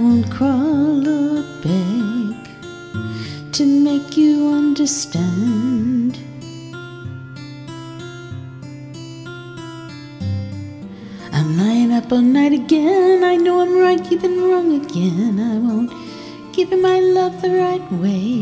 won't crawl or beg to make you understand. I'm lying up all night again. I know I'm right, you've wrong again. I won't give you my love the right way.